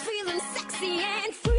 feeling sexy and free.